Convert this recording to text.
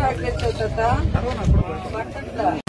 ಹಾಕಿ ಬಟ್ಟದ